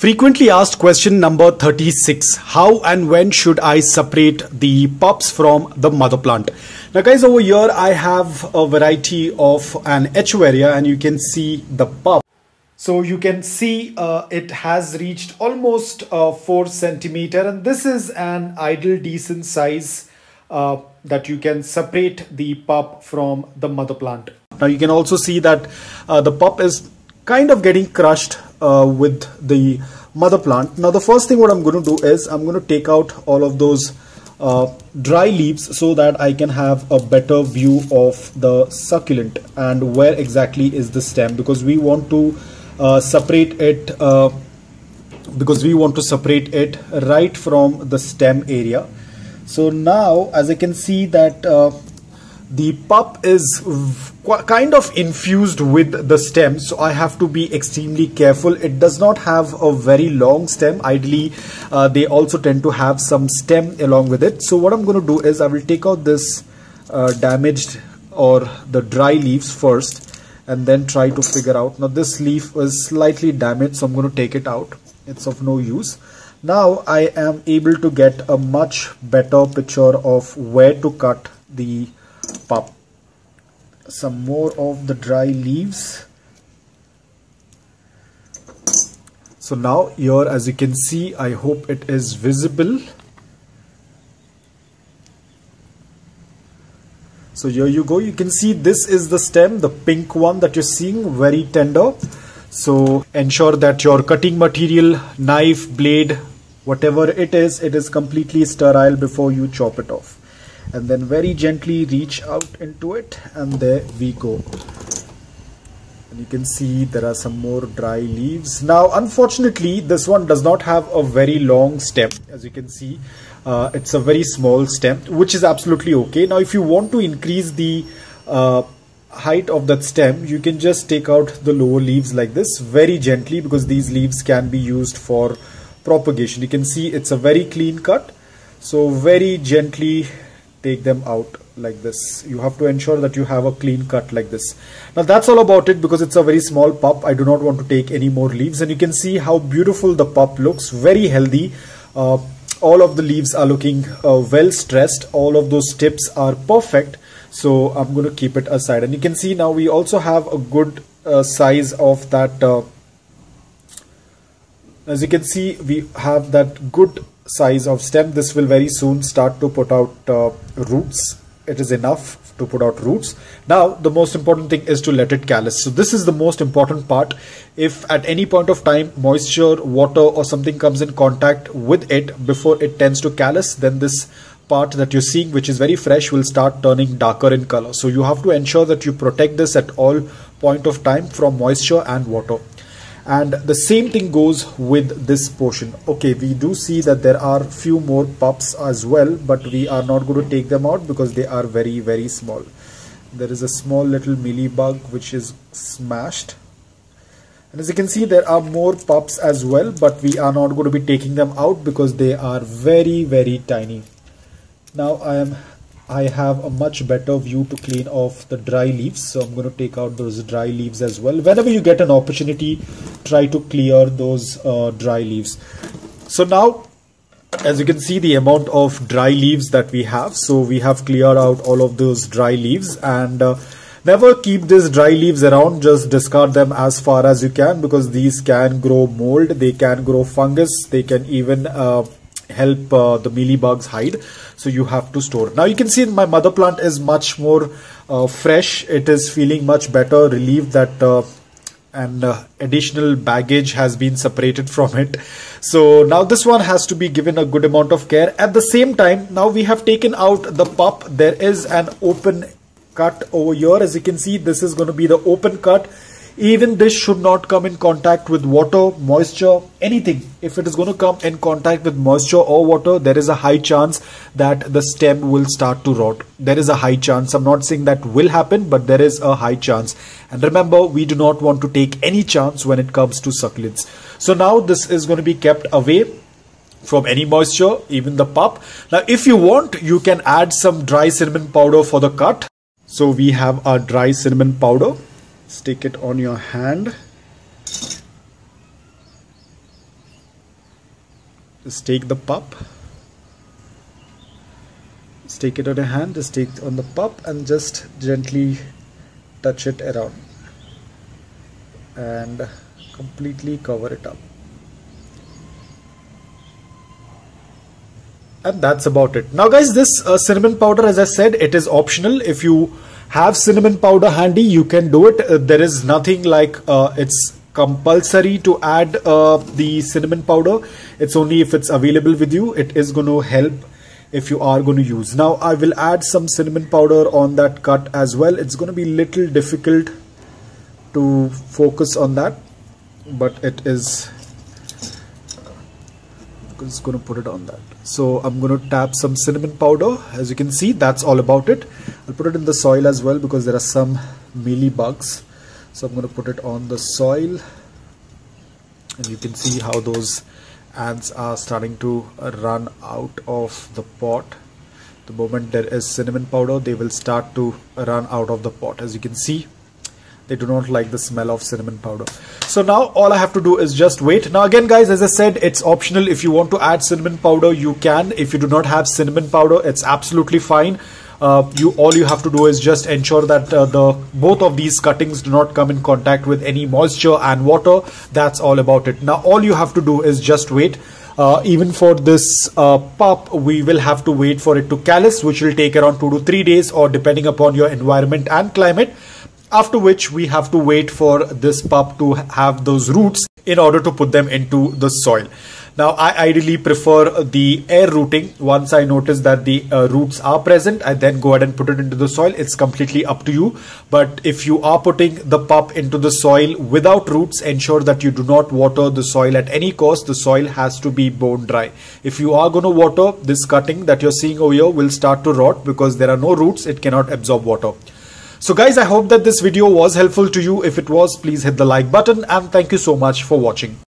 Frequently asked question number 36. How and when should I separate the pups from the mother plant? Now guys over here I have a variety of an echeveria and you can see the pup. So you can see uh, it has reached almost uh, 4 centimeter and this is an ideal decent size uh, that you can separate the pup from the mother plant. Now you can also see that uh, the pup is kind of getting crushed uh, with the mother plant. Now the first thing what I'm going to do is I'm going to take out all of those uh, dry leaves so that I can have a better view of the succulent and where exactly is the stem because we want to uh, separate it uh, because we want to separate it right from the stem area. So now as I can see that uh, the pup is kind of infused with the stem so I have to be extremely careful. It does not have a very long stem. Ideally uh, they also tend to have some stem along with it. So what I'm going to do is I will take out this uh, damaged or the dry leaves first and then try to figure out. Now this leaf is slightly damaged so I'm going to take it out. It's of no use. Now I am able to get a much better picture of where to cut the pup some more of the dry leaves. So now here as you can see I hope it is visible. So here you go. You can see this is the stem the pink one that you're seeing very tender. So ensure that your cutting material knife blade whatever it is it is completely sterile before you chop it off and then very gently reach out into it and there we go. And you can see there are some more dry leaves. Now unfortunately this one does not have a very long stem. As you can see uh, it's a very small stem which is absolutely okay. Now if you want to increase the uh, height of that stem you can just take out the lower leaves like this very gently because these leaves can be used for propagation. You can see it's a very clean cut. So very gently take them out like this. You have to ensure that you have a clean cut like this. Now that's all about it because it's a very small pup. I do not want to take any more leaves. And you can see how beautiful the pup looks. Very healthy. Uh, all of the leaves are looking uh, well stressed. All of those tips are perfect. So I'm going to keep it aside. And you can see now we also have a good uh, size of that uh, as you can see we have that good size of stem this will very soon start to put out uh, roots. It is enough to put out roots. Now the most important thing is to let it callus so this is the most important part. If at any point of time moisture water or something comes in contact with it before it tends to callus then this part that you're seeing which is very fresh will start turning darker in color. So you have to ensure that you protect this at all point of time from moisture and water and the same thing goes with this portion. Okay we do see that there are few more pups as well but we are not going to take them out because they are very very small. There is a small little mealybug which is smashed. And as you can see there are more pups as well but we are not going to be taking them out because they are very very tiny. Now I am I have a much better view to clean off the dry leaves so I'm going to take out those dry leaves as well. Whenever you get an opportunity try to clear those uh, dry leaves. So now as you can see the amount of dry leaves that we have. So we have cleared out all of those dry leaves and uh, never keep these dry leaves around. Just discard them as far as you can because these can grow mold they can grow fungus they can even uh, help uh, the mealybugs hide. So you have to store. Now you can see my mother plant is much more uh, fresh. It is feeling much better relieved that uh, and uh, additional baggage has been separated from it. So now this one has to be given a good amount of care. At the same time now we have taken out the pup. There is an open cut over here. As you can see this is going to be the open cut even this should not come in contact with water moisture anything. If it is going to come in contact with moisture or water there is a high chance that the stem will start to rot. There is a high chance. I'm not saying that will happen but there is a high chance. And remember we do not want to take any chance when it comes to succulents. So now this is going to be kept away from any moisture even the pup now if you want you can add some dry cinnamon powder for the cut. So we have our dry cinnamon powder stick it on your hand. Just take the pup. Stick it on your hand just take on the pup and just gently touch it around and completely cover it up. And that's about it. Now guys this uh, cinnamon powder as i said it is optional if you have cinnamon powder handy? You can do it. Uh, there is nothing like uh, it's compulsory to add uh, the cinnamon powder. It's only if it's available with you. It is going to help if you are going to use. Now i will add some cinnamon powder on that cut as well. It's going to be little difficult to focus on that but it is just going to put it on that. So I'm going to tap some cinnamon powder. As you can see that's all about it. I'll put it in the soil as well because there are some mealy bugs. So I'm going to put it on the soil. And you can see how those ants are starting to run out of the pot. The moment there is cinnamon powder they will start to run out of the pot. As you can see they do not like the smell of cinnamon powder. So now all I have to do is just wait. Now again guys as I said it's optional. If you want to add cinnamon powder you can. If you do not have cinnamon powder it's absolutely fine. Uh, you all you have to do is just ensure that uh, the both of these cuttings do not come in contact with any moisture and water. That's all about it. Now all you have to do is just wait. Uh, even for this uh, pup we will have to wait for it to callus which will take around two to three days or depending upon your environment and climate after which we have to wait for this pup to have those roots in order to put them into the soil. Now I ideally prefer the air rooting. Once I notice that the uh, roots are present, I then go ahead and put it into the soil. It's completely up to you. But if you are putting the pup into the soil without roots, ensure that you do not water the soil at any cost. The soil has to be bone dry. If you are going to water, this cutting that you're seeing over here will start to rot because there are no roots. It cannot absorb water. So guys, I hope that this video was helpful to you. If it was, please hit the like button and thank you so much for watching.